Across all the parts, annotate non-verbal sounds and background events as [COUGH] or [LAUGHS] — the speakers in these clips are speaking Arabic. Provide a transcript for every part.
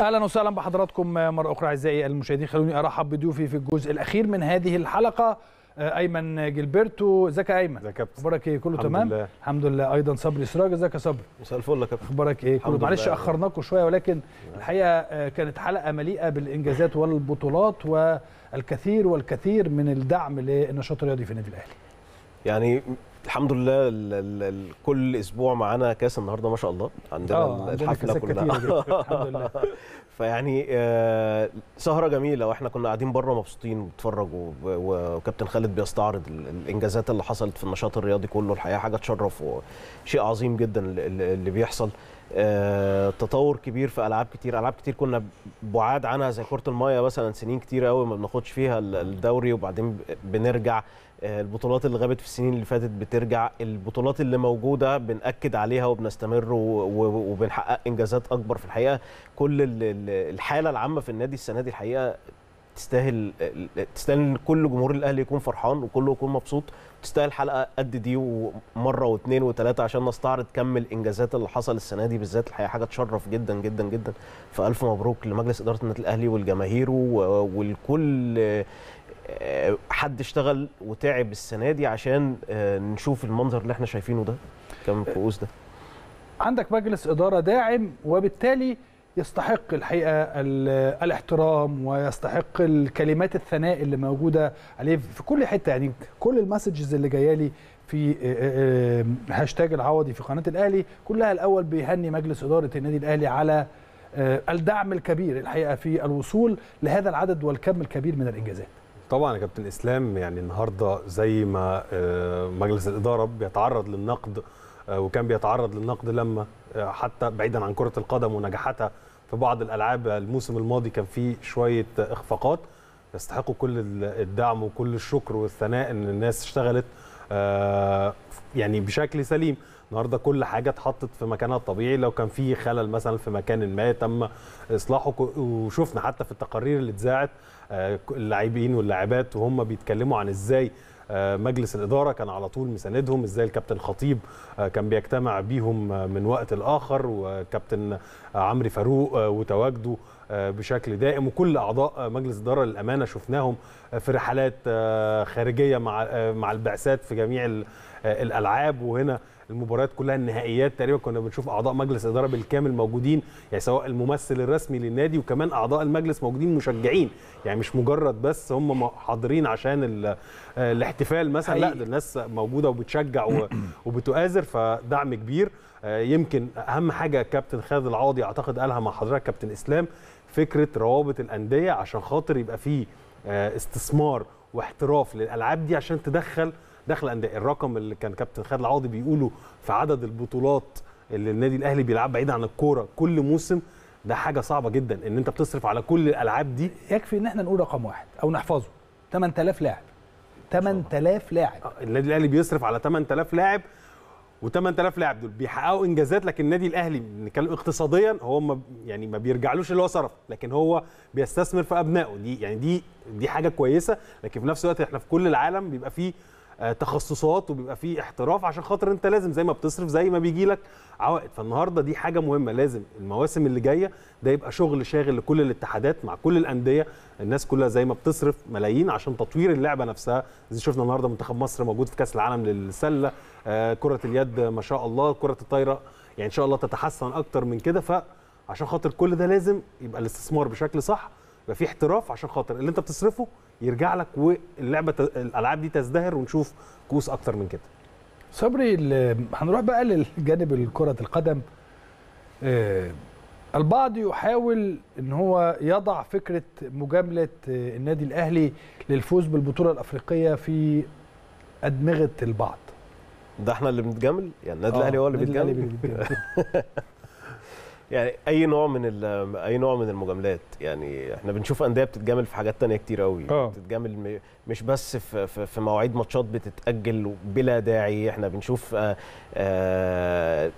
أهلا وسهلا بحضراتكم مرة أخرى أعزائي المشاهدين. خلوني أرحب بضيوفي في الجزء الأخير من هذه الحلقة أيمن جilberto ازيك يا أيمن؟ ازيك يا كابتن أخبارك إيه؟ كله الحمد تمام؟ لله. الحمد لله. أيضا صبري. سراج ازيك يا صبري؟ مساء الفل يا كابتن. أخبارك إيه؟ كله معلش. اخرناكم شوية ولكن الحقيقة آه، كانت حلقة مليئة بالإنجازات والبطولات والكثير والكثير من الدعم للنشاط الرياضي في النادي الأهلي. يعني الحمد لله ال ال ال كل أسبوع معانا كاس النهارده ما شاء الله. عندنا عندنا الحفلة كلها. الحمد لله. [LAUGHS] فيعني آه، سهرة جميلة وإحنا كنا قاعدين بره مبسوطين بنتفرج و- و- وكابتن خالد بيستعرض ال- الإنجازات اللي حصلت في النشاط الرياضي كله. الحقيقة حاجة تشرف وشيء عظيم جدا اللي- بيحصل. آه، تطور كبير في ألعاب كتير. ألعاب كتير كنا بعاد عنها زي كرة المايه مثلا سنين كتير قوي ما بناخدش فيها ال- الدوري وبعدين بنرجع. آه، البطولات اللي غابت في السنين اللي فاتت بترجع. البطولات اللي موجودة بنأكد عليها وبنستمر وبنحقق إنجازات أكبر في الحقيقة. كل ال- ال- الحالة العامة في النادي السنة دي الحقيقة تستاهل تستاهل كل جمهور الأهلي يكون فرحان وكله يكون مبسوط تستاهل حلقة قد دي ومرة واثنين وثلاثه عشان نستعرض كم الإنجازات اللي حصل السنة دي بالذات. الحقيقة حاجة تشرف جدا جدا جدا. فألف مبروك لمجلس إدارة النادي الأهلي والجماهير والكل آه، حد اشتغل وتعب السنة دي عشان آه، نشوف المنظر اللي إحنا شايفينه ده. كم الكؤوس ده. عندك مجلس إدارة داعم وبالتالي يستحق الحقيقة ال- الاحترام ويستحق الكلمات الثناء اللي موجودة عليه في كل حتة. يعني كل ال messages اللي جاية لي في آه، آه، آه، هاشتاج العوضي في قناة الأهلي كلها الأول بيهني مجلس إدارة النادي الأهلي على الدعم الكبير الحقيقة في الوصول لهذا العدد والكم الكبير من الإنجازات. طبعا يا كابتن اسلام يعني النهارده زي ما مجلس الإدارة بيتعرض للنقد وكان بيتعرض للنقد لما آه، حتى بعيدا عن كرة القدم ونجاحاتها في بعض الألعاب الموسم الماضي كان فيه شوية آه، إخفاقات. يستحقوا كل ال- الدعم وكل الشكر والثناء إن الناس اشتغلت آه، يعني بشكل سليم. النهارده كل حاجة اتحطت في مكانها الطبيعي. لو كان في خلل مثلا في مكان ما تم إصلاحه. وشفنا حتى في التقارير اللي اتذاعت آه، اللاعبين واللاعبات وهم بيتكلموا عن إزاي آه، مجلس الإدارة كان على طول مساندهم إزاي الكابتن خطيب آه، كان بيجتمع بيهم آه، من وقت لآخر وكابتن آه، عمرو فاروق آه، وتواجده آه، بشكل دائم وكل أعضاء آه، مجلس الاداره للأمانة شفناهم آه، في رحلات آه، خارجية مع آه، مع البعثات في جميع ال- آه، الألعاب وهنا المباريات كلها النهائيات تقريبا كنا بنشوف أعضاء مجلس الاداره بالكامل موجودين يعني سواء الممثل الرسمي للنادي وكمان أعضاء المجلس موجودين مشجعين يعني مش مجرد بس هم حاضرين عشان ال- الاحتفال مثلا لا. ده الناس موجودة وبتشجع [CLEARS THROAT] وبتؤازر فدعم كبير آه، يمكن أهم حاجة كابتن خالد العوضي أعتقد قالها مع حضرتك كابتن إسلام فكرة روابط الأندية عشان خاطر يبقى فيه آه، استثمار واحتراف للألعاب دي عشان تدخل دخل أندية. الرقم اللي كان كابتن خالد العوضي بيقوله في عدد البطولات اللي النادي الأهلي بيلعب بعيد عن الكورة كل موسم ده حاجة صعبة جدا إن أنت بتصرف على كل الألعاب دي. يكفي إن إحنا نقول رقم واحد أو نحفظه. 8000 لاعب. 8000 لاعب. النادي الأهلي بيصرف على 8000 لاعب و8000 لاعب دول بيحققوا إنجازات لكن النادي الأهلي بنتكلم اقتصاديا هو ما يعني ما بيرجعلوش اللي هو صرف لكن هو بيستثمر في أبنائه. دي يعني دي دي حاجة كويسة لكن في نفس الوقت إحنا في كل العالم بيبقى فيه آه، تخصصات وبيبقى فيه احتراف عشان خاطر انت لازم زي ما بتصرف زي ما بيجي لك عوائد. فالنهارده دي حاجة مهمة لازم المواسم اللي جاية ده يبقى شغل شاغل لكل الاتحادات مع كل الأندية. الناس كلها زي ما بتصرف ملايين عشان تطوير اللعبة نفسها. زي شفنا النهارده منتخب مصر موجود في كأس العالم للسلة. آه، كرة اليد ما شاء الله كرة الطايرة يعني إن شاء الله تتحسن أكتر من كده. فعشان خاطر كل ده لازم يبقى الاستثمار بشكل صح يبقى في احتراف عشان خاطر اللي أنت بتصرفه يرجع لك واللعبة الألعاب دي تزدهر ونشوف كوس أكتر من كده. صبري هنروح بقى للجانب كرة القدم. آه، البعض يحاول إن هو يضع فكرة مجاملة آه، النادي الأهلي للفوز بالبطولة الأفريقية في أدمغة البعض. ده إحنا اللي بنتجامل؟ يعني النادي آه، الأهلي هو اللي بيتجامل؟ بيتجامل. [LAUGHS] يعني أي نوع من ال- أي نوع من المجاملات. يعني إحنا بنشوف أندية بتتجامل في حاجات تانية كتير قوي آه. بتتجامل مش بس في, في, في مواعيد ماتشات بتتأجل بلا داعي. إحنا بنشوف آه، آه،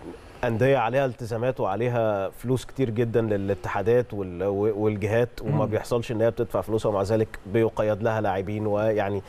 أندية عليها التزامات وعليها فلوس كتير جدا للاتحادات وال- والجهات وما. بيحصلش إن هي بتدفع فلوسها ومع ذلك بيقيد لها لاعبين. ويعني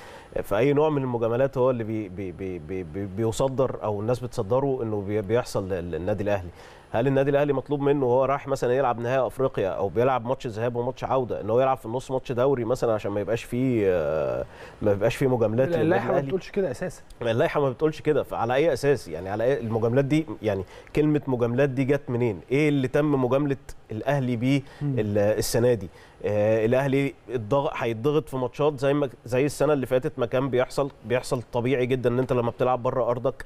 في اي نوع من المجاملات هو اللي بي بي بي بي بي بيصدر أو الناس بتصدره إنه بي- بيحصل للنادي الأهلي. هل النادي الأهلي مطلوب منه وهو رايح مثلا يلعب نهائي أفريقيا أو بيلعب ماتش ذهاب وماتش عودة إن هو يلعب في النص ماتش دوري مثلا عشان ما يبقاش فيه آه، ما يبقاش فيه مجاملات اللائحة ما؟ بتقولش كده أساسا. اللائحة ما بتقولش كده فعلى أي أساس؟ يعني على أي المجاملات دي يعني كلمة مجاملات دي جت منين؟ إيه اللي تم مجاملة الأهلي بيه ال- السنة دي؟ آه الأهلي الضغط هيتضغط في ماتشات زي ما زي السنة اللي فاتت ما كان بيحصل بيحصل طبيعي جدا إن أنت لما بتلعب بره أرضك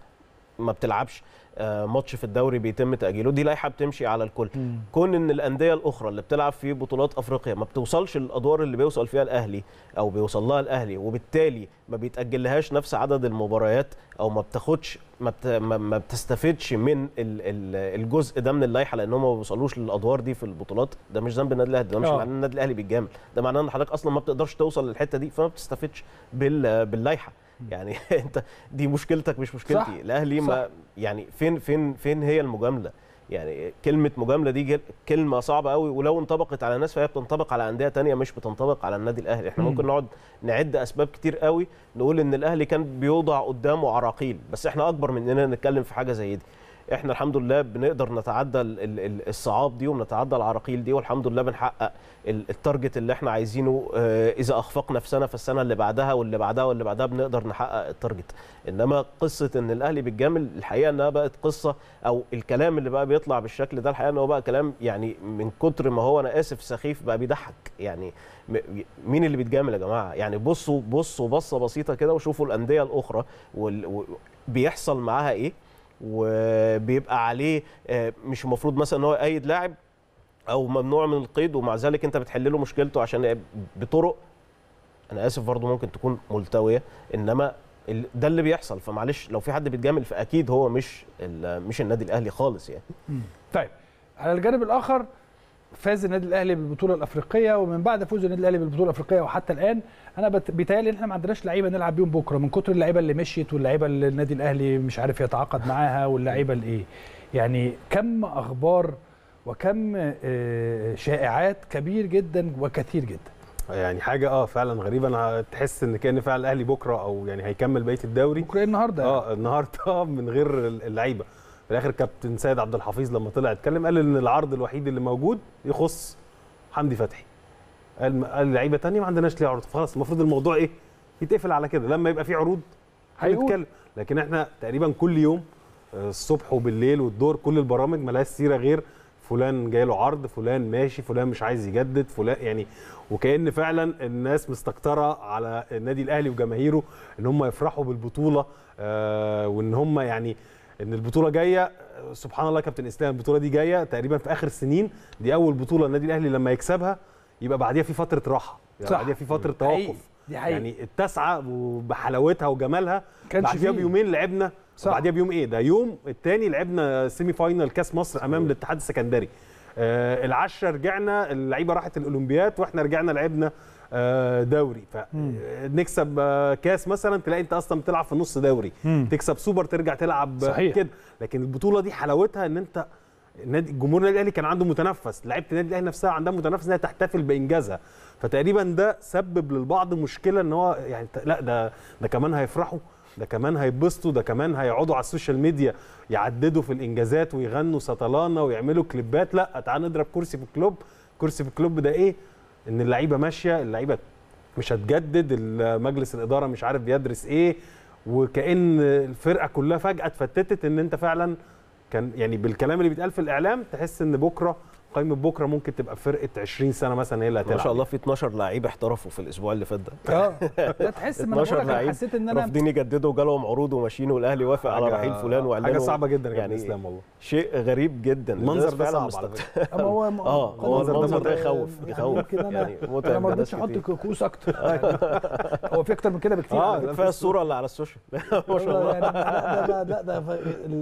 ما بتلعبش آه ماتش في الدوري بيتم تأجيله. دي لائحة بتمشي على الكل. كون إن الأندية الأخرى اللي بتلعب في بطولات أفريقيا ما بتوصلش للأدوار اللي بيوصل فيها الأهلي أو بيوصل لها الأهلي وبالتالي ما بيتاجل لهاش نفس عدد المباريات أو ما بتاخدش ما, ما بتستفدش من ال ال الجزء ده من اللائحة لأن هم ما بيوصلوش للأدوار دي في البطولات. ده مش ذنب النادي الأهلي ده مش آه. معناه إن النادي الأهلي بيتجامل. ده معناه إن حضرتك أصلا ما بتقدرش توصل للحتة دي فما بتستفدش بال باللائحة. يعني [LAUGHS] انت دي مشكلتك مش مشكلتي صح. الأهلي صح. ما يعني فين فين فين هي المجاملة يعني كلمة مجاملة دي كلمة صعبة قوي ولو انطبقت على ناس فهي بتنطبق على أندية تانية مش بتنطبق على النادي الأهلي إحنا مم. ممكن نقعد نعد أسباب كتير قوي نقول إن الأهلي كان بيوضع قدامه عراقيل بس إحنا أكبر من اننا نتكلم في حاجة زي دي إحنا الحمد لله بنقدر نتعدى ال- ال- ال- الصعاب دي وبنتعدى العراقيل دي والحمد لله بنحقق ال- ال target اللي إحنا عايزينه. آه، إذا أخفقنا في سنة فالسنة اللي بعدها واللي بعدها واللي بعدها بنقدر نحقق ال target إنما قصة إن الأهلي بيتجامل الحقيقة إنها بقت قصة أو الكلام اللي بقى بيطلع بالشكل ده الحقيقة إن هو بقى كلام يعني من كتر ما هو أنا آسف سخيف بقى بيضحك. يعني مين اللي بيتجامل يا جماعة؟ يعني بصوا بصوا بصة بسيطة كده وشوفوا الأندية الأخرى وال- و- بيحصل معاها إيه؟ وبيبقى عليه آه، مش المفروض مثلا إن هو يأيد لاعب أو ممنوع من القيد ومع ذلك أنت بتحل له مشكلته عشان بطرق أنا آسف برضو ممكن تكون ملتوية إنما ده اللي بيحصل. فمعلش لو في حد بيتجامل فأكيد هو مش مش النادي الأهلي خالص يعني. طيب على الجانب الآخر فاز النادي الأهلي بالبطولة الأفريقية ومن بعد فوز النادي الأهلي بالبطولة الأفريقية وحتى الآن أنا بيتهيألي إن إحنا ما عندناش لعيبة نلعب بيهم بكرة من كتر اللعيبة اللي مشيت واللعيبة اللي النادي الأهلي مش عارف يتعاقد معاها واللعيبة الايه يعني كم أخبار وكم آه، شائعات كبير جدا وكثير جدا. يعني حاجة آه فعلا غريبة. أنا تحس إن كأن فعلا الأهلي بكرة أو يعني هيكمل بقية الدوري. بكرة إيه النهارده. آه النهارده [LAUGHS] من غير اللعيبة. في الآخر كابتن سيد عبد الحفيظ لما طلع اتكلم قال إن العرض الوحيد اللي موجود يخص حمدي فتحي. قال قال لعيبة تانية ما عندناش ليه عروض. خلاص المفروض الموضوع إيه؟ يتقفل على كده. لما يبقى في عروض هيقول. هنتكلم لكن إحنا تقريبا كل يوم آه، الصبح وبالليل والدور كل البرامج ملهاش سيرة غير فلان جاي له عرض فلان ماشي فلان مش عايز يجدد فلان يعني. وكأن فعلا الناس مستكتره على النادي الأهلي وجماهيره إن هم يفرحوا بالبطولة آه وإن هم يعني إن البطولة جاية سبحان الله كابتن إسلام البطولة دي جاية تقريبا في آخر السنين دي أول بطولة النادي الأهلي لما يكسبها يبقى بعديها في فترة راحة يعني. بعديها في فترة. توقف دي حقيقي. يعني التاسعة وبحلاوتها وجمالها كانش بعديها. بيومين لعبنا صح. بعديها بيوم إيه ده يوم الثاني لعبنا semi final كاس مصر أمام الاتحاد السكندري آه العشرة رجعنا اللعيبة راحت الأولمبياد وإحنا رجعنا لعبنا آه دوري. فنكسب آه كاس مثلا تلاقي انت أصلا بتلعب في نص دوري. مم. تكسب سوبر ترجع تلعب آه، صحيح. كده. لكن البطولة دي حلاوتها إن أنت النادي الجمهور النادي الأهلي كان عنده متنفس. لعيبة النادي الأهلي نفسها عندها متنفس إنها تحتفل بإنجازها. فتقريبا ده سبب للبعض مشكلة إن هو يعني لأ ده ده كمان هيفرحوا ده كمان هيتبسطوا ده كمان هيقعدوا على ال social media يعددوا في الإنجازات ويغنوا سطلانه ويعملوا كليبات. لأ تعال نضرب كرسي في الكلوب. كرسي في الكلوب ده إيه؟ إن اللعيبة ماشية اللعيبة مش هتجدد مجلس الإدارة مش عارف بيدرس إيه وكأن الفرقة كلها فجأة اتفتتت إن أنت فعلا كان يعني بالكلام اللي بيتقال في الإعلام تحس إن بكرة قائمه بكرة ممكن تبقى فرقة 20 سنة مثلا هي اللي هتلعب ما شاء الله في 12 لعيب احترفوا في الأسبوع اللي فات ده. آه. تحس ان أنا 12 بقولك أنا لعيب حسيت إن أنا رافضين يجددوا وجالهم عروض وماشيين والأهلي وافق على رحيل فلان واعلنوا حاجة صعبة جدا يا يعني الإسلام والله. شيء غريب جدا. المنظر ده فعلاً صعب على فكرة. [LAUGHS] هو آه هو المنظر ده. يخوف يعني يخوف. يعني متعب أنا ما رضيتش أحط كتير. كؤوس أكتر. [LAUGHS] [LAUGHS] هو في أكتر من كده بكتير آه، فكرة. كفاية الصورة اللي على السوشيال. ما شاء الله. يعني لا ده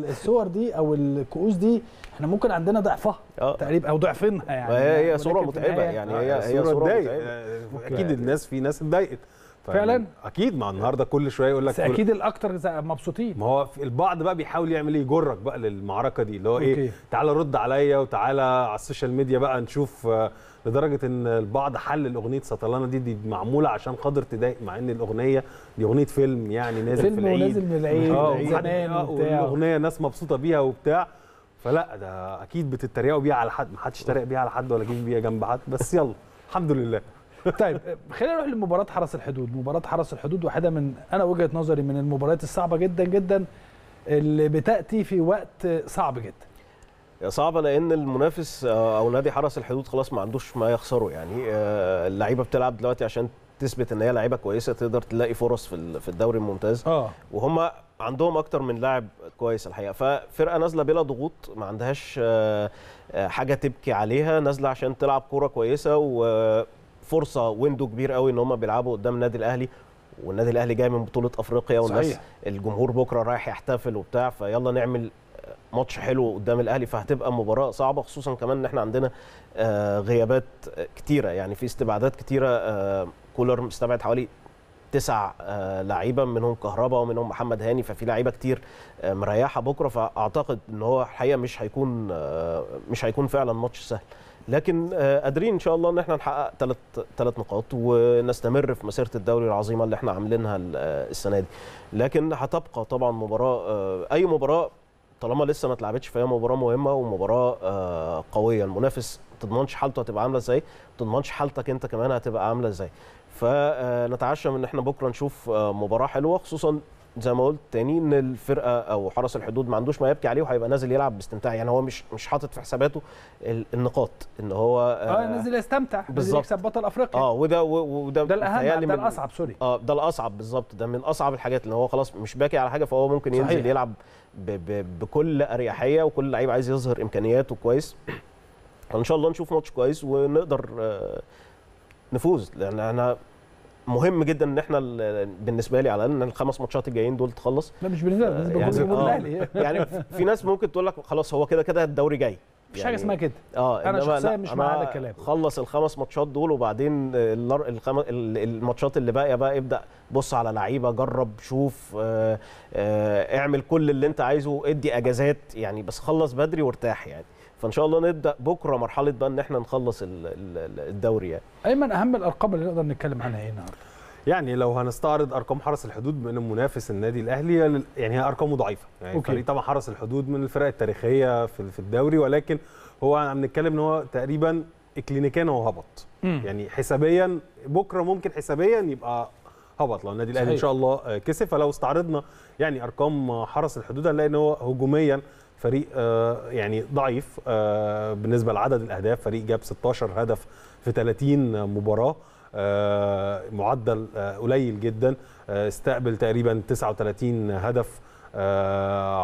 الصور دي أو الكؤوس دي إحنا ممكن عندنا ضعفها آه. تقريبا أو ضعفنا يعني ما هي هي صورة متعبة يعني آه، هي هي صورة. متعبة. آه، أكيد الناس في ناس اتضايقت. ف- فعلاً؟ أكيد مع النهارده كل شوية يقول لك بس أكيد الأكتر زي- مبسوطين. ما هو البعض بقى بيحاول يعمل إيه؟ يجرك بقى للمعركة دي اللي هو. إيه؟ تعالى رد عليا وتعالى على ال social media بقى نشوف آه، لدرجة إن البعض حلل اغنيه سطلانة دي دي معمولة عشان خاطر تضايق مع إن الأغنية دي أغنية فيلم يعني نازل في فيلم العيد. ونازل من العيد آه آه، والأغنية ناس مبسوطة بيها وبتاع. فلا ده أكيد بتتريقوا بيها على حد ما حدش تريق بيها على حد ولا جيب بيها جنب حد بس يلا الحمد لله. [LAUGHS] طيب خلينا نروح لمباراة حرس الحدود. مباراة حرس الحدود واحدة من أنا وجهة نظري من المباريات الصعبة جدا جدا اللي بتأتي في وقت صعب جدا. صعبة لأن المنافس آه، أو نادي حرس الحدود خلاص ما عندوش ما يخسره يعني آه، اللعيبة بتلعب دلوقتي عشان تثبت إن هي لعيبة كويسة تقدر تلاقي فرص في ال- في الدوري الممتاز. آه. وهم عندهم أكتر من لاعب كويس الحقيقة. ففرقة نازلة بلا ضغوط ما عندهاش آه، آه، حاجة تبكي عليها نازلة عشان تلعب كورة كويسة وفرصة ويندو كبير قوي إن هم بيلعبوا قدام النادي الأهلي. والنادي الأهلي جاي من بطولة أفريقيا والناس صحيح. الجمهور بكرة رايح يحتفل وبتاع فيلا نعمل ماتش حلو قدام الأهلي فهتبقى مباراة صعبة خصوصا كمان إن إحنا عندنا آه، غيابات كتيرة. يعني في استبعادات كتيرة آه، كولر مستبعد حوالي تسع آه، لعيبة منهم كهربا ومنهم محمد هاني ففي لعيبة كتير آه، مريحة بكرة. فأعتقد إن هو الحقيقة مش هيكون آه، مش هيكون فعلا ماتش سهل. لكن قادرين إن شاء الله إن إحنا نحقق ثلاث ثلاث نقاط ونستمر في مسيرة الدوري العظيمة اللي إحنا عاملينها ال- السنة دي. لكن هتبقى طبعا مباراة أي مباراة طالما لسه ما اتلعبتش فهي مباراة مهمة ومباراة قوية. المنافس ما تضمنش حالته هتبقى عاملة إزاي؟ ما تضمنش حالتك أنت كمان هتبقى عاملة إزاي؟ فنتعشى إن إحنا بكرة نشوف آه، مباراة حلوة خصوصا زي ما قلت تاني إن الفرقة أو حرس الحدود ما عندوش ما يبكي عليه وهيبقى نازل يلعب باستمتاع يعني هو مش مش حاطط في حساباته ال- النقاط إن هو آه نازل يستمتع بالظبط. يكسب بطل أفريقيا آه وده وده ده الأهم ده الأصعب سوري آه ده الأصعب بالظبط ده من أصعب الحاجات اللي هو خلاص مش باكي على حاجة فهو ممكن ينزل صحيح. يلعب ب ب بكل أريحية وكل لعيب عايز يظهر إمكانياته كويس [CLEARS THROAT] ان شاء الله نشوف ماتش كويس ونقدر آه، نفوز لأن إحنا مهم جدا إن إحنا ال- بالنسبة لي على الأقل إن الخمس ماتشات الجايين دول تخلص لا مش بالنسبة بالنسبة يعني- لكل جمهور آه. الأهلي يعني في ناس ممكن تقول لك خلاص هو كده كده الدوري جاي مفيش حاجة اسمها كده آه إنما شخصياً مش مع هذا الكلام. خلص الخمس ماتشات دول وبعدين الماتشات اللي باقية بقى ابدأ بص على لعيبة جرب شوف آه، آه، اعمل كل اللي أنت عايزه ادي أجازات يعني بس خلص بدري وارتاح يعني فإن شاء الله نبدأ بكرة مرحلة بقى إن إحنا نخلص ال- ال- الدوري يعني أيمن أهم الأرقام اللي نقدر نتكلم عنها إيه النهارده يعني لو هنستعرض أرقام حرس الحدود من منافس النادي الأهلي هي- يعني هي أرقامه ضعيفة يعني أوكي. فريق طبعا حرس الحدود من الفرق التاريخية في في الدوري ولكن هو عم نتكلم إن هو تقريبا اكلينيكيا هو هبط مم. يعني حسابيا بكرة ممكن حسابيا يبقى هبط لو النادي الأهلي إن. شاء الله كسب فلو استعرضنا يعني أرقام حرس الحدود هنلاقي إن هو هجوميا فريق آه، يعني ضعيف آه، بالنسبة لعدد الأهداف فريق جاب 16 هدف في 30 مباراة آه، معدل قليل جدا استقبل تقريبا 39 هدف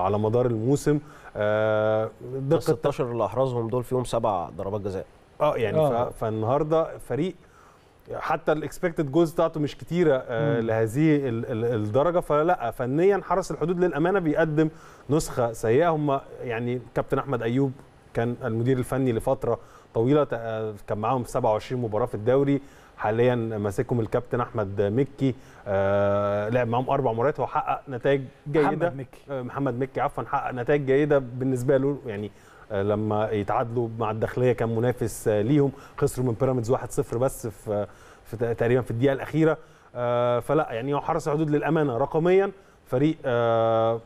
على مدار الموسم ال دقه 16 اللي أحرزهم دول فيهم سبع ضربات جزاء آه يعني آه. فالنهاردة فريق حتى ال expected goals بتاعته مش كتيرة آه. لهذه ال- ال- الدرجة. فلا فنيا حرس الحدود للأمانة بيقدم نسخة سيئة. هم يعني كابتن أحمد أيوب كان المدير الفني لفترة طويلة كان معاهم في 27 مباراة في الدوري. حاليا ماسكهم الكابتن أحمد مكي آه لعب معاهم أربع مباريات. هو حقق نتائج جيدة. محمد مكي. آه، محمد مكي عفوا حقق نتائج جيدة بالنسبة له. يعني لما يتعادلوا مع الداخلية كان منافس آه، ليهم. خسروا من بيراميدز 1-0 بس في ت- تقريبا في الدقيقة الأخيرة. آه، فلا يعني هو حرس الحدود للأمانة. رقميا فريق آه،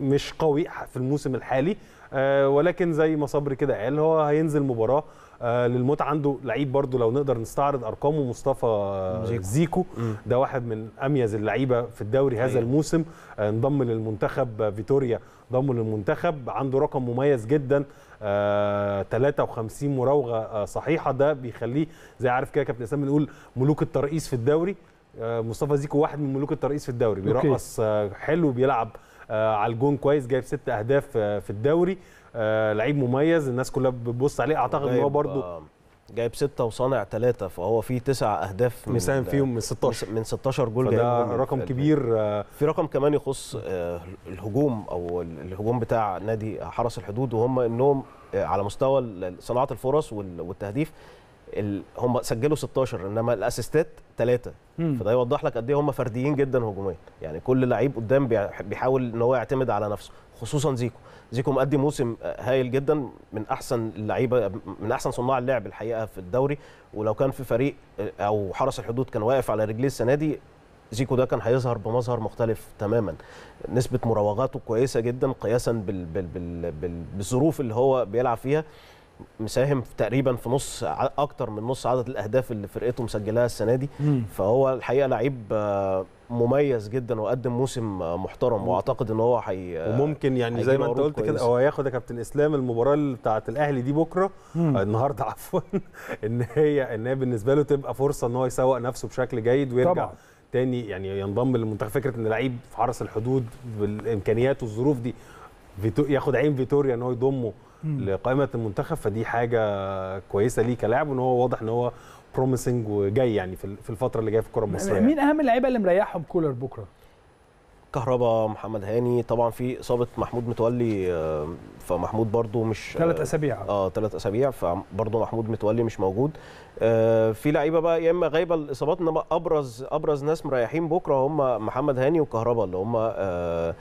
مش قوي في الموسم الحالي. آه، ولكن زي ما صبري كده قال هو هينزل مباراة. آه، للمتعه عنده لعيب برضو لو نقدر نستعرض أرقامه مصطفى آه، زيكو. زيكو ده واحد من أميز اللعيبة في الدوري هذا أيوة. الموسم. آه، انضم للمنتخب فيتوريا. ضم للمنتخب عنده رقم مميز جدا. آه 53 مراوغة آه صحيحة. ده بيخليه زي عارف كده كابتن اسامه بنقول ملوك الترقيص في الدوري. آه مصطفى زيكو واحد من ملوك الترقيص في الدوري. بيرقص آه حلو بيلعب آه على الجون كويس جايب ست أهداف آه في الدوري. لعيب مميز الناس كلها بتبص عليه. أعتقد إن هو برده آه، جايب ستة وصانع ثلاثة فهو في تسع أهداف من مساهم فيهم من 16 من 16 جول من- رقم كبير آه في رقم كمان يخص آه، الهجوم أو ال- الهجوم بتاع نادي حرس الحدود وهم إنهم آه، على مستوى صناعة الفرص وال- والتهديف ال- هم سجلوا 16 إنما الأسيستات ثلاثة. فده يوضح لك قد إيه هم فرديين جدا هجوميا. يعني كل لعيب قدام بيحاول إن هو يعتمد على نفسه خصوصا زيكو. زيكو مقدم موسم هايل جدا من أحسن اللعيبة من أحسن صناع اللعب الحقيقة في الدوري. ولو كان في فريق أو حرس الحدود كان واقف على رجليه السنة دي زيكو ده كان هيظهر بمظهر مختلف تماما. نسبة مراوغاته كويسة جدا قياسا بال بال بال بال بالظروف اللي هو بيلعب فيها. مساهم تقريبا في نص أكتر من نص عدد الأهداف اللي فرقته مسجلاها السنة دي. فهو الحقيقة لعيب آه، مميز جدا وقدم موسم محترم وأعتقد إن هو حي وممكن يعني زي ما انت قلت كده. هو هياخد يا كابتن إسلام المباراة بتاعت الأهلي دي بكرة مم. آه، النهارده [LAUGHS] عفوا إن هي إن هي بالنسبة له تبقى فرصة إن هو يسوق نفسه بشكل جيد ويرجع طبعا. تاني يعني ينضم للمنتخب فكره إن لعيب في حرس الحدود بالإمكانيات والظروف دي فيتو ياخد عين فيتوريا إن هو يضمه مم. لقائمة المنتخب فدي حاجة كويسة ليه كلاعب وإن هو واضح إن هو promising وجاي يعني في في الفترة اللي جاية في الكرة المصرية. مين أهم اللعيبة اللي مريحهم كولر بكرة؟ كهربا محمد هاني طبعا في إصابة محمود متولي آه، فمحمود برضو مش ثلاث أسابيع. آه ثلاث أسابيع فبرضه محمود متولي مش موجود. آه في لعيبة بقى يا إما غايبة الإصابات إنما أبرز أبرز ناس مريحين بكرة هم محمد هاني وكهربا اللي هم آه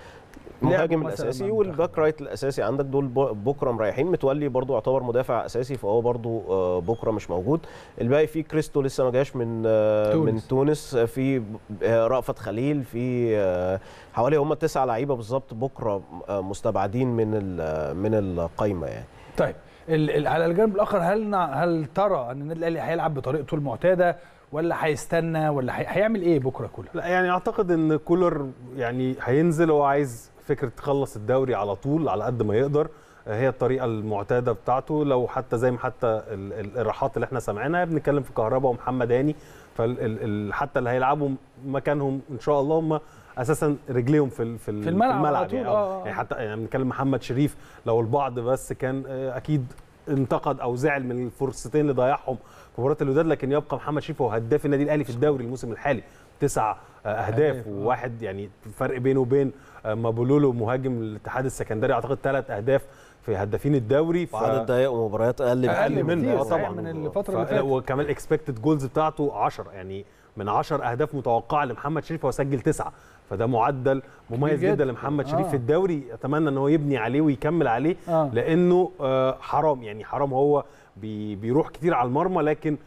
المهاجم الأساسي وال back. right الأساسي عندك دول ب- بكره مريحين متولي برضو يعتبر مدافع أساسي فهو برضو آه، بكرة مش موجود الباقي في كريستو لسه ما جاش من آه، تونس. من تونس آه، في آه، رأفت خليل في آه، حوالي هم تسعة لعيبة بالظبط بكرة آه، مستبعدين من ال- من القايمة يعني طيب ال ال على الجانب الآخر هل هل ترى إن النادي الأهلي هيلعب بطريقته المعتاده ولا هيستنى ولا هي هيعمل إيه بكرة كولر؟ لا يعني أعتقد إن كولر يعني هينزل هو عايز فكرة تخلص الدوري على طول على قد ما يقدر آه، هي الطريقة المعتادة بتاعته. لو حتى زي ما حتى ال- ال- الراحات اللي إحنا سمعناها بنتكلم في كهربا ومحمد هاني. فحتى اللي هيلعبوا مكانهم إن شاء الله هم أساسا رجليهم في في, ال- في الملعب يعني, آه، آه. يعني حتى يعني بنتكلم محمد شريف لو البعض بس كان أكيد انتقد أو زعل من الفرصتين اللي ضيعهم في مباراة الوداد لكن يبقى محمد شريف هو هداف النادي الأهلي في الدوري الموسم الحالي. تسع أهداف أهداف، آه. وواحد يعني فرق بينه وبين آه، مابولولو مهاجم الاتحاد السكندري أعتقد ثلاث أهداف في هدافين الدوري ف... وعدد دقائق ومباريات أقل أقل بكتير منه، آه، طبعا من الفترة اللي فاتت. وكمان ال expected goals بتاعته 10 يعني من 10 أهداف متوقعة لمحمد شريف هو سجل تسعة فده معدل مميز جدا. لمحمد شريف آه. في الدوري أتمنى إن هو يبني عليه ويكمل عليه آه. لأنه آه، حرام يعني حرام هو بي بيروح كتير على المرمى لكن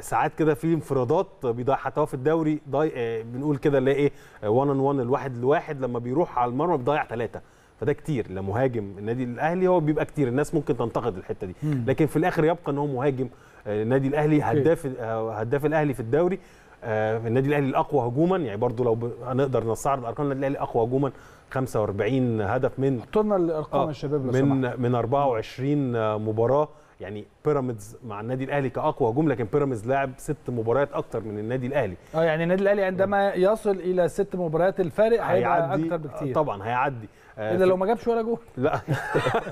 ساعات كده في انفرادات بيضيع حتى هو في الدوري آه، بنقول كده اللي هي إيه 1 ان 1 الواحد لواحد لما بيروح على المرمى بيضيع ثلاثة فده كتير لمهاجم النادي الأهلي هو بيبقى كتير الناس ممكن تنتقد الحتة دي. لكن في الآخر يبقى إن هو مهاجم آه، النادي الأهلي هداف آه، هداف الأهلي في الدوري آه، النادي الأهلي الأقوى هجوما. يعني برضو لو هنقدر نستعرض ارقام النادي الأهلي أقوى هجوما 45 هدف من حط لنا الارقام آه، يا شباب من. من 24 مباراة. يعني بيراميدز مع النادي الأهلي كأقوى هجوم لكن بيراميدز لعب ست مباريات أكتر من النادي الأهلي. آه يعني النادي الأهلي عندما يصل إلى ست مباريات الفارق هيبقى أكتر بكتير. طبعا هيعدي. آه، اذا لو ما جابش ولا جول. [LAUGHS] لا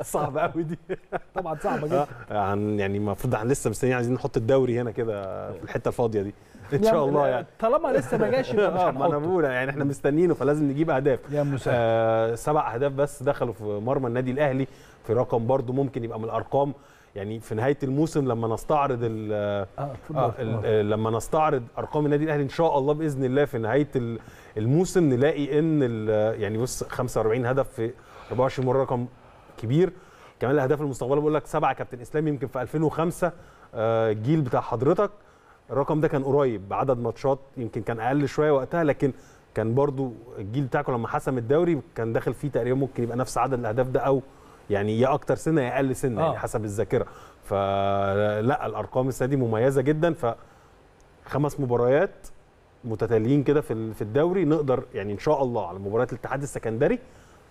صعب قوي دي. [LAUGHS] طبعا صعبة جدا. آه، عن يعني المفروض إحنا لسه مستنيين عايزين نحط الدوري هنا كده في الحتة الفاضية دي. إن شاء الله يعني. طالما لسه ما جاش يبقى مش [LAUGHS] آه، ما أنا بقول يعني إحنا مستنيينه فلازم نجيب أهداف. يا مساعد آه سبع أهداف بس دخلوا في مرمى النادي الأهلي. في رقم برضو ممكن يبقى من الأرقام. يعني في نهاية الموسم لما نستعرض ال آه. ال- آه، لما نستعرض أرقام النادي الأهلي إن شاء الله بإذن الله في نهاية ال- الموسم نلاقي إن يعني بص 45 هدف في 24 مرة رقم كبير كمان الأهداف المستقبلة بقول لك سبعة كابتن إسلام يمكن في 2005 آه، الجيل بتاع حضرتك الرقم ده كان قريب بعدد ماتشات يمكن كان أقل شوية وقتها لكن كان برضو الجيل بتاعكم لما حسم الدوري كان داخل فيه تقريبا ممكن يبقى نفس عدد الأهداف ده أو يعني يا أكتر سنة يا أقل سنة آه. يعني حسب الذاكرة. فلا الأرقام السنة دي مميزة جدا. ف خمس مباريات متتاليين كده في في الدوري نقدر يعني إن شاء الله على مباريات الاتحاد السكندري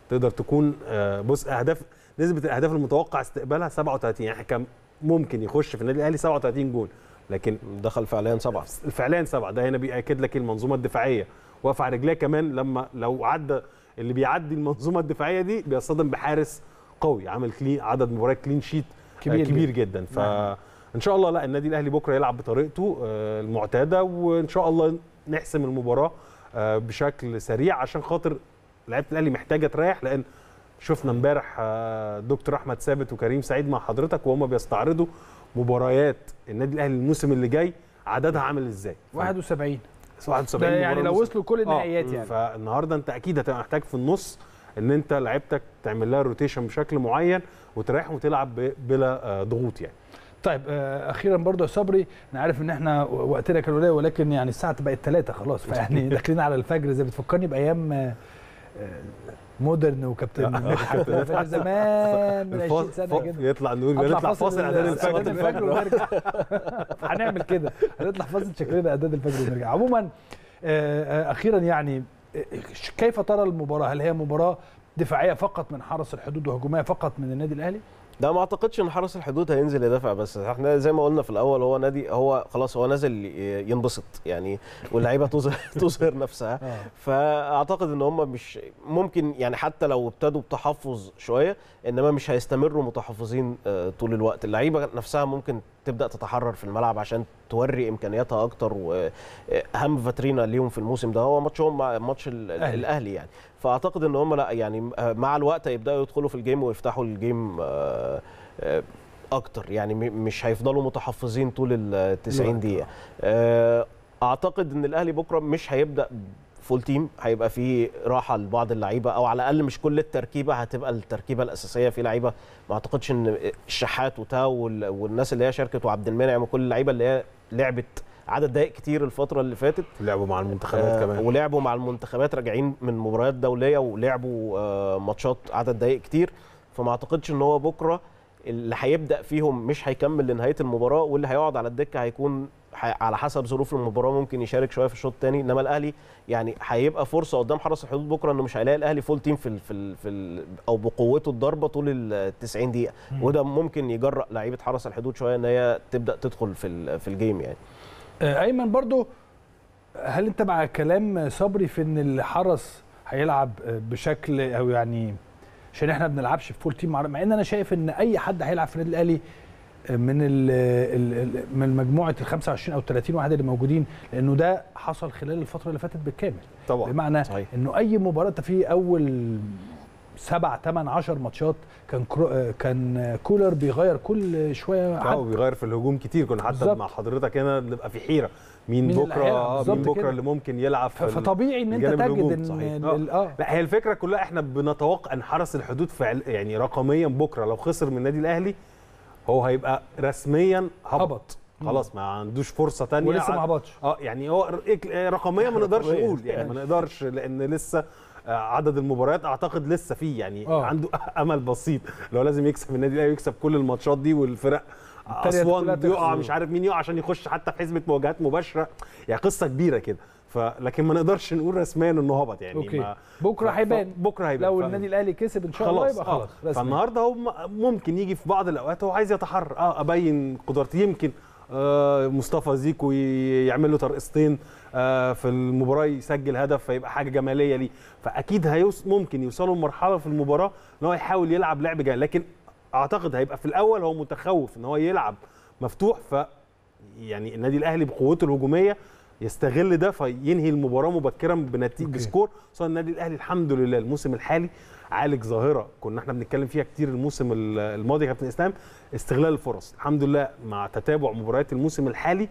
تقدر تكون آه، بص أهداف نسبة الأهداف المتوقع استقبالها 37 يعني كان ممكن يخش في النادي الأهلي 37 جول لكن دخل فعليا سبعة. فعليا سبعة. ده هنا بيأكد لك المنظومة الدفاعية. واقفه على رجليها كمان لما لو عدى اللي بيعدي المنظومة الدفاعية دي بيصطدم بحارس قوي عامل كلين عدد مباريات كلين شيت كبير كبير, كبير جدا. فان شاء الله لا النادي الأهلي بكرة يلعب بطريقته آه، المعتادة وإن شاء الله نحسم المباراة آه، بشكل سريع عشان خاطر لعيبة الأهلي محتاجة تريح لأن شفنا امبارح آه، دكتور أحمد ثابت وكريم سعيد مع حضرتك وهم بيستعرضوا مباريات النادي الأهلي الموسم اللي جاي عددها عامل إزاي. 71 71 ده يعني لو. وصلوا كل النهائيات آه، يعني. فالنهاردة أنت أكيد هتبقى محتاج في النص إن أنت لعيبتك تعمل لها rotation بشكل معين وتريحهم وتلعب بلا آه، ضغوط يعني. طيب آه، أخيرا برضو يا صبري أنا عارف إن إحنا وقتنا كان قليل ولكن يعني الساعة بقت 3 خلاص [LAUGHS] فيعني داخلين على الفجر زي بتفكرني بأيام آه، مودرن وكابتن. [LAUGHS] فاكر زمان من 20 سنة كده. يطلع نقول نطلع فاصل أذان الفجر. الفجر ونرجع. [LAUGHS] هنعمل كده. هنطلع فاصل شكلنا اعداد الفجر ونرجع. عموما أخيرا يعني كيف ترى المباراة؟ هل هي مباراة دفاعية فقط من حرس الحدود وهجومية فقط من النادي الأهلي؟ ده ما أعتقدش إن حرس الحدود هينزل يدافع بس إحنا زي ما قلنا في الأول هو نادي هو خلاص هو نازل ينبسط يعني واللعيبة [LAUGHS] تظهر تظهر نفسها. فأعتقد إن هم مش ممكن يعني حتى لو ابتدوا بتحفظ شوية إنما مش هيستمروا متحفظين آه، طول الوقت. اللعيبة نفسها ممكن تبدأ تتحرر في الملعب عشان توري إمكانياتها أكتر وأهم فاترينا ليهم في الموسم ده هو ماتشهم مع ماتش. الأهلي يعني فأعتقد إن هم لا يعني مع الوقت هيبدأوا يدخلوا في ال game ويفتحوا ال game آه، آه، أكتر يعني مش هيفضلوا متحفظين طول ال 90 الوقت. دقيقة آه، أعتقد إن الأهلي بكرة مش هيبدأ full team هيبقى فيه راحة لبعض اللعيبة أو على الأقل مش كل التركيبة هتبقى التركيبة الأساسية في لعيبة. ما أعتقدش إن الشحات وتاو وال- والناس اللي هي شاركت وعبد المنعم وكل اللعيبة اللي هي لعبت عدد دقائق كتير الفترة اللي فاتت. لعبوا مع المنتخبات آه، كمان. ولعبوا مع المنتخبات راجعين من مباريات دولية ولعبوا آه، ماتشات عدد دقائق كتير. فما أعتقدش إن هو بكرة اللي هيبدأ فيهم مش هيكمل لنهاية المباراة واللي هيقعد على الدكة هيكون على حسب ظروف المباراة ممكن يشارك شوية في الشوط الثاني إنما الأهلي يعني هيبقى فرصة قدام حرس الحدود بكرة إنه مش هيلاقي الأهلي full team في ال في ال في ال أو بقوته الضاربة طول ال 90 دقيقة. وده ممكن يجرأ لعيبة حرس الحدود شوية إن هي تبدأ تدخل في في ال game يعني. آه، أيمن برضو هل أنت مع كلام صبري في إن الحرس هيلعب بشكل أو يعني عشان إحنا ما بنلعبش في full team مع إن أنا شايف إن أي حد هيلعب في النادي الأهلي من من مجموعة ال 25 أو 30 واحد اللي موجودين لأنه ده حصل خلال الفترة اللي فاتت بالكامل طبعا بمعنى صحيح. إنه أي مباراة أنت في أول سبع ثمان عشر ماتشات كان كرو آه، كان كولر بيغير كل شوية آه حد وبيغير في الهجوم كتير كنا حتى بالظبط. مع حضرتك هنا نبقى في حيرة مين, مين بكرة؟ آه، مين بكرة كده. اللي ممكن يلعب في فطبيعي إن أنت تجد. إن صحيح. آه. ال- آه لا هي الفكرة كلها إحنا بنتوقع إن حرس الحدود فعل يعني رقميا بكرة لو خسر من النادي الأهلي هو هيبقى رسميا هبط, هبط. خلاص ما عندوش فرصة تانية ولسه ما هبطش آه يعني هو رقميا ما نقدرش. نقول يعني ما نقدرش لأن لسه آه، عدد المباريات أعتقد لسه فيه يعني آه. عنده [LAUGHS] أمل بسيط لو لازم يكسب النادي الاهلي ويكسب كل الماتشات دي والفرق أسوان. يقع مش عارف مين يقع عشان يخش حتى في حزمه مواجهات مباشرة يعني قصة كبيرة كده فلكن ما نقدرش نقول رسميا إنه هبط يعني. أوكي. ما بكرة هيبان. بكرة هيبان. لو النادي الأهلي كسب إن شاء الله يبقى آه. خلاص رسمي. فالنهاردة هو ممكن يجي في بعض الأوقات هو عايز يتحرر. آه أبين قدرتي يمكن آه مصطفى زيكو يعمل له ترقصتين آه في المباراة يسجل هدف فيبقى حاجة جمالية ليه. فأكيد هيوص ممكن يوصلوا لمرحلة في المباراة إن هو يحاول يلعب لعب جاي لكن أعتقد هيبقى في الأول هو متخوف إن هو يلعب مفتوح. ف يعني النادي الأهلي بقوته الهجومية يستغل ده فينهي المباراة مبكرا بنتيجة. بسكور خصوصا النادي الأهلي الحمد لله. الموسم الحالي عالج ظاهرة. كنا إحنا بنتكلم فيها كتير الموسم ال- الماضي يا كابتن إسلام. استغلال الفرص. الحمد لله مع تتابع مباريات الموسم الحالي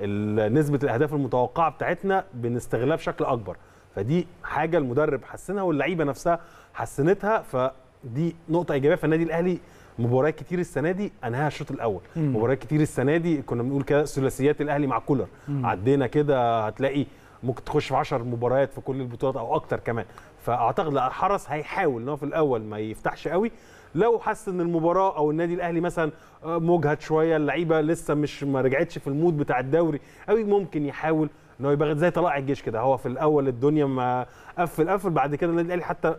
ال- نسبة الأهداف المتوقعة بتاعتنا بنستغلها بشكل أكبر. فدي حاجة المدرب حسنها واللعيبة نفسها حسنتها. فدي نقطة إيجابية فالنادي الأهلي. مباريات كتير السنة دي انهاها الشوط الأول. مباريات كتير السنة دي كنا بنقول كده ثلاثيات الأهلي مع كولر. مم. عدينا كده هتلاقي ممكن تخش في 10 مباريات في كل البطولات أو أكتر كمان. فأعتقد لا الحرس هيحاول إن هو في الأول ما يفتحش قوي. لو حس إن المباراة أو النادي الأهلي مثلا آه، مجهد شوية اللعيبة لسه مش ما رجعتش في المود بتاع الدوري قوي ممكن يحاول إن هو يبقى زي طلائع الجيش كده. هو في الأول الدنيا ما قفل قفل. بعد كده النادي الأهلي حتى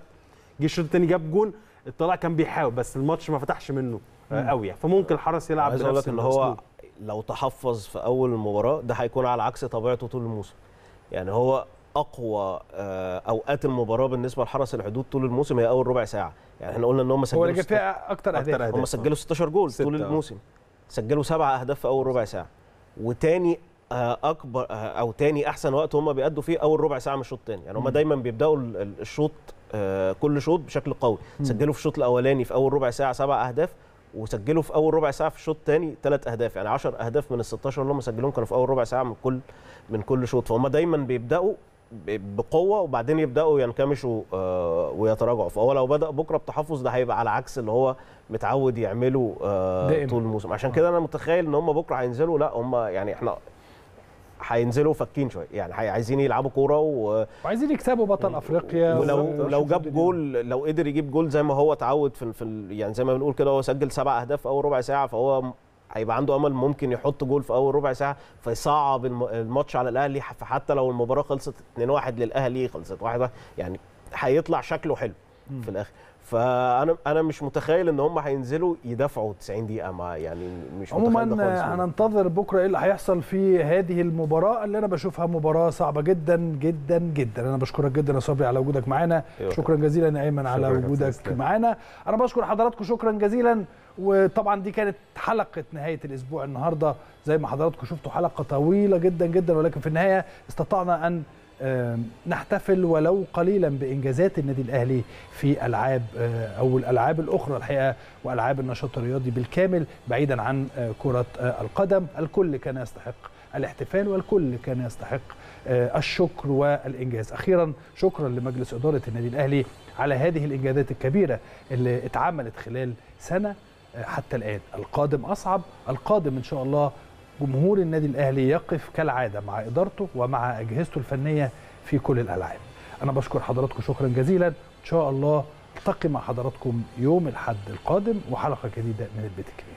جه الشوط الثاني جاب جون. الطلائع كان بيحاول بس الماتش ما فتحش منه آه، قوي. يعني فممكن الحرس يلعب عايز أقول لك إن هو. لو تحفظ في أول المباراة ده هيكون على عكس طبيعته طول الموسم. يعني هو أقوى آه، أوقات المباراة بالنسبة لحرس الحدود طول الموسم هي أول ربع ساعة. يعني إحنا قلنا إن هم هو سجلوا اللي جاب فيها أكتر أهداف. أهداف. هم سجلوا 16 جول ستة، طول. الموسم. سجلوا سبع أهداف في أول ربع ساعة. وتاني أكبر أو تاني أحسن وقت هم بيأدوا فيه أول ربع ساعة من الشوط الثاني يعني هم. دايما بيبدأوا ال- ال- الشوط كل شوط بشكل قوي. سجلوا في الشوط الأولاني في أول ربع ساعة سبع أهداف وسجلوا في أول ربع ساعة في الشوط الثاني ثلاث أهداف. يعني 10 أهداف من ال 16 اللي هم سجلوهم كانوا في أول ربع ساعة من كل من كل شوط. فهم دايما بيبدأوا بقوة وبعدين يبدأوا ينكمشوا آه، ويتراجعوا. فهو لو بدأ بكرة بتحفظ ده هيبقى على عكس اللي هو متعود يعمله آه،. طول الموسم. عشان كده أنا متخيل إن هم بكرة هينزلوا. لا هم يعني إحنا هينزلوا فاكين شوية. يعني عايزين يلعبوا كورة و... وعايزين يكسبوا بطل أفريقيا ولو لو جاب. جول لو قدر يجيب جول زي ما هو اتعود في في يعني زي ما بنقول كده هو سجل سبع أهداف في أول ربع ساعة فهو هيبقى عنده أمل ممكن يحط جول في أول ربع ساعة فيصعب الم- الماتش على الأهلي فحتى لو المباراة خلصت 2-1 للأهلي خلصت 1 يعني هيطلع شكله حلو في الآخر. فأنا أنا مش متخيل إن هم هينزلوا يدافعوا 90 دقيقة مع يعني مش متخيل عموما هننتظر بكرة إيه اللي هيحصل في هذه المباراة اللي أنا بشوفها مباراة صعبة جدا جدا جدا. أنا بشكرك جدا يا صبري على وجودك معانا. أيوة. شكرا جزيلا يا أيمن على وجودك. معانا. أنا بشكر حضراتكم شكرا جزيلا. وطبعا دي كانت حلقة نهاية الأسبوع النهارده. زي ما حضراتكم شفتوا حلقة طويلة جدا جدا. ولكن في النهاية استطعنا أن نحتفل ولو قليلا بإنجازات النادي الأهلي في ألعاب آه، أو الألعاب الأخرى الحقيقة وألعاب النشاط الرياضي بالكامل بعيدا عن آه، كرة آه، القدم. الكل كان يستحق الاحتفال والكل كان يستحق الشكر والإنجاز. أخيرا شكرا لمجلس إدارة النادي الأهلي على هذه الإنجازات الكبيرة اللي اتعملت خلال سنة حتى الآن. القادم أصعب القادم إن شاء الله جمهور النادي الأهلي يقف كالعادة مع إدارته ومع أجهزته الفنية في كل الألعاب. أنا بشكر حضراتكم شكرا جزيلا. إن شاء الله التقي مع حضراتكم يوم الأحد القادم وحلقة جديدة من البيت الكبير.